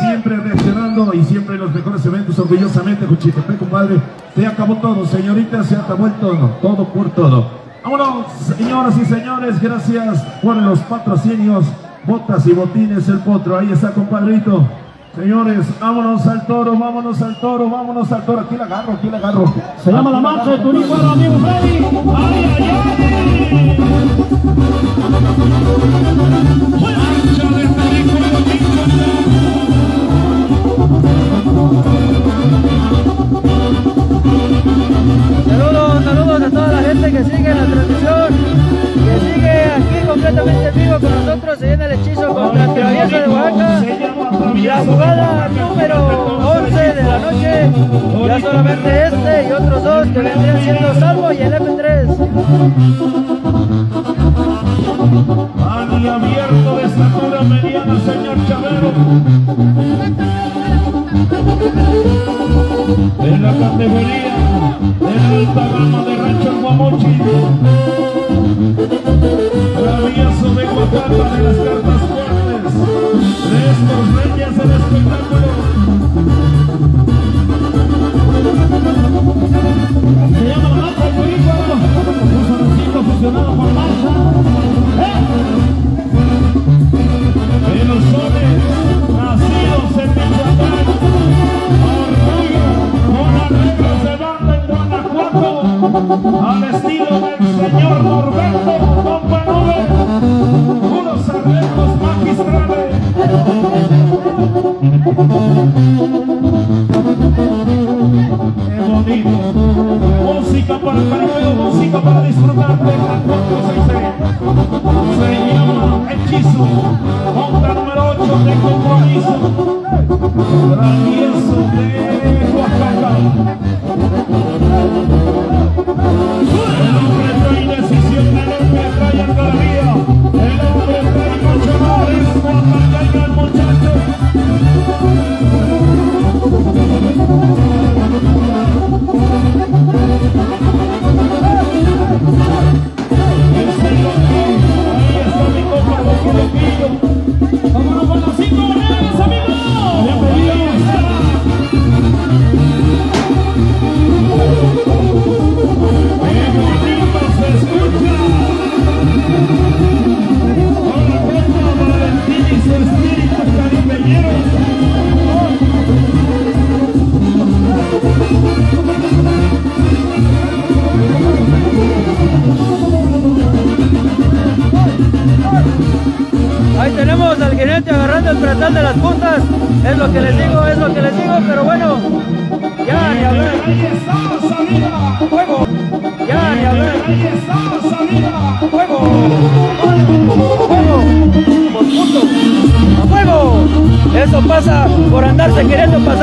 Siempre reaccionando y siempre en los mejores eventos, orgullosamente, Juchitepec, compadre. Se acabó todo, señorita, se acabó el todo, todo por todo. Vámonos, señoras y señores, gracias por los patrocinios, botas y botines, el potro. Ahí está, compadrito. Señores, vámonos al toro, vámonos al toro, vámonos al toro. Aquí la agarro, aquí la agarro. Se llama la marcha de turismo, amigo Freddy. Que sigue la transmisión, que sigue aquí completamente en vivo con nosotros. Viene el hechizo contra el travieso de Oaxaca. La jugada número 11 de la noche. Ya solamente este y otros dos que vendrían siendo Salvo y el F3. Ani abierto de estatura mediana, señor Chavero. En la categoría de alta gama de Estos reyes del espectáculo. Se llama la marcha de turismo. Un solecito fusionado por marcha. De los soles nacidos en Michoacán. Orgullo con arreglos de banda en Guanajuato. Al estilo del señor Norberto Música para el caripeo, música para disfrutar de Gran 466. Se llama Hechizo. Monta número 8 de compromiso. Ahí tenemos al jinete agarrando el pretal de las puntas. Es lo que les digo, es lo que les digo, pero bueno. Ya ni hablar. Fuego. Ya ni hablar. ¡Fuego! ¡Fuego! ¡Por punto! ¡A fuego! Eso pasa por andarse queriendo pasar.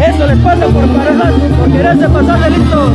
Eso les pasa por parar, por quererse pasar de listos.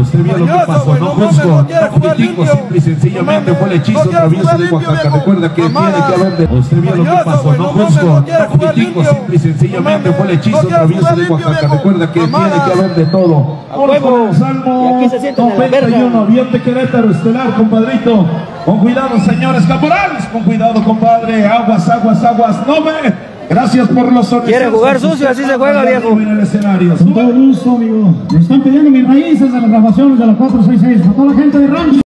Usted vio lo que pasó, no juzgo, no critico, simple y sencillamente fue el hechizo travieso de Oaxaca. Recuerda que tiene que haber de... Usted vio lo que pasó, no juzgo, no critico, simple y sencillamente fue el hechizo travieso de Oaxaca. Recuerda que tiene que haber de todo. Huevo. Salmo Y aquí se sienten en la verga. 91, avión de Querétaro, estelar, compadrito. Con cuidado, señores caporales, con cuidado, compadre. Aguas, aguas, aguas, no me... Gracias por los sones. Quiere jugar sucio, así se juega, viejo. Con todo gusto, amigo. Me están pidiendo mis raíces de las grabaciones de la 466. Para toda la gente de Rancho.